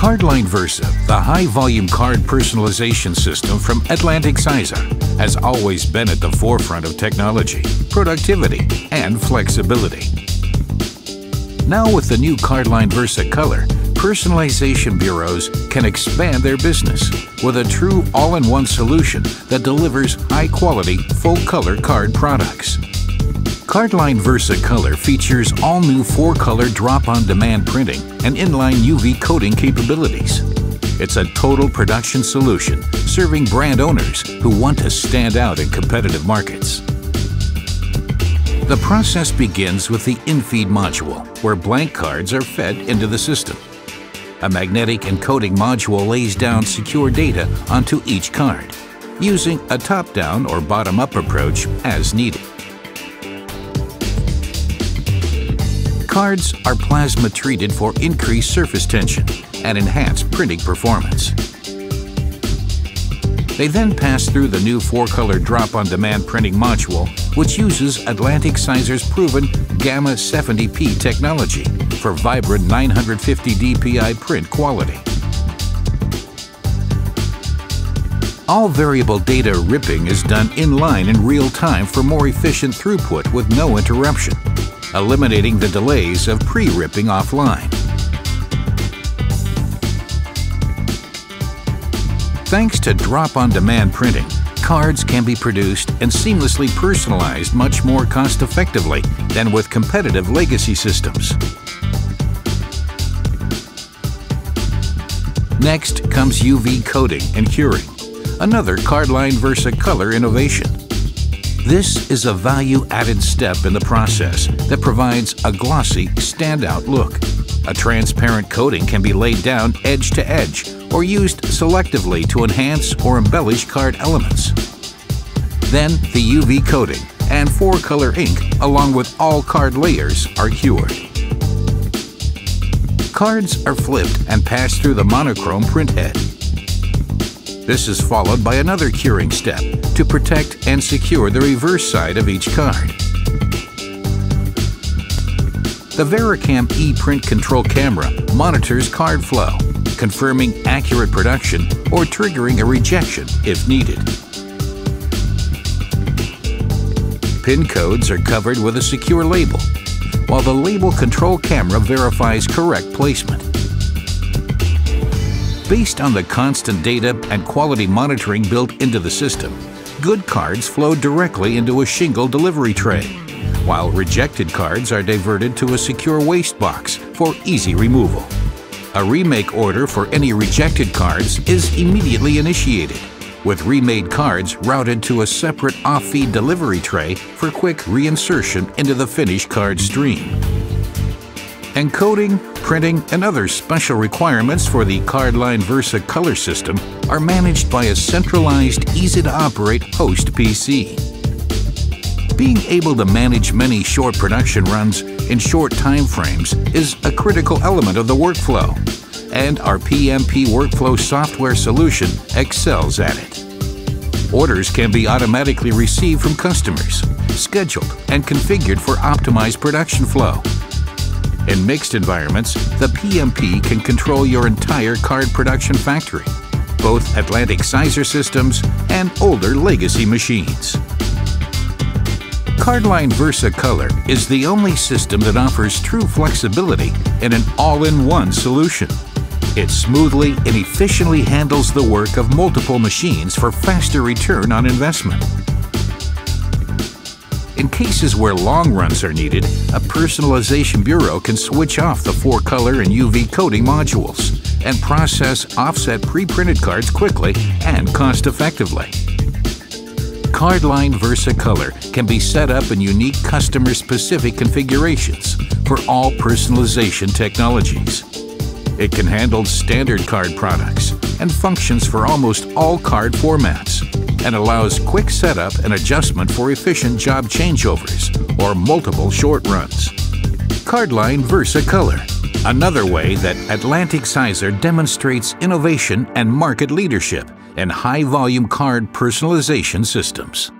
Cardline Versa, the high-volume card personalization system from Atlantic Zeiser, has always been at the forefront of technology, productivity, and flexibility. Now with the new Cardline Versa Color, personalization bureaus can expand their business with a true all-in-one solution that delivers high-quality, full-color card products. Cardline Versa Color features all new four-color drop-on-demand printing and inline UV coating capabilities. It's a total production solution serving brand owners who want to stand out in competitive markets. The process begins with the infeed module, where blank cards are fed into the system. A magnetic encoding module lays down secure data onto each card, using a top-down or bottom-up approach as needed. Cards are plasma treated for increased surface tension and enhanced printing performance. They then pass through the new four-color drop-on-demand printing module, which uses Atlantic Zeiser's proven Gamma 70P technology for vibrant 950 dpi print quality. All variable data ripping is done in line in real time for more efficient throughput with no interruption eliminating the delays of pre-ripping offline. Thanks to drop-on-demand printing, cards can be produced and seamlessly personalized much more cost-effectively than with competitive legacy systems. Next comes UV coating and curing, another Cardline Versa Color innovation. This is a value-added step in the process that provides a glossy, standout look. A transparent coating can be laid down edge to edge or used selectively to enhance or embellish card elements. Then the UV coating and four-color ink along with all card layers are cured. Cards are flipped and passed through the monochrome print head. This is followed by another curing step to protect and secure the reverse side of each card. The Vericam ePrint Control Camera monitors card flow, confirming accurate production or triggering a rejection if needed. PIN codes are covered with a secure label, while the label control camera verifies correct placement. Based on the constant data and quality monitoring built into the system, good cards flow directly into a shingle delivery tray, while rejected cards are diverted to a secure waste box for easy removal. A remake order for any rejected cards is immediately initiated, with remade cards routed to a separate off-feed delivery tray for quick reinsertion into the finished card stream. Encoding, printing, and other special requirements for the Cardline Versa color system are managed by a centralized, easy-to-operate host PC. Being able to manage many short production runs in short time frames is a critical element of the workflow, and our PMP workflow software solution excels at it. Orders can be automatically received from customers, scheduled, and configured for optimized production flow in mixed environments, the PMP can control your entire card production factory, both Atlantic Zeiser systems and older legacy machines. Cardline Versa Color is the only system that offers true flexibility in an all-in-one solution. It smoothly and efficiently handles the work of multiple machines for faster return on investment. In cases where long runs are needed, a personalization bureau can switch off the four-color and UV coating modules and process offset pre-printed cards quickly and cost-effectively. Cardline Versa Color can be set up in unique customer-specific configurations for all personalization technologies. It can handle standard card products and functions for almost all card formats and allows quick setup and adjustment for efficient job changeovers or multiple short runs. Cardline Versa Color, another way that Atlantic Zeiser demonstrates innovation and market leadership in high-volume card personalization systems.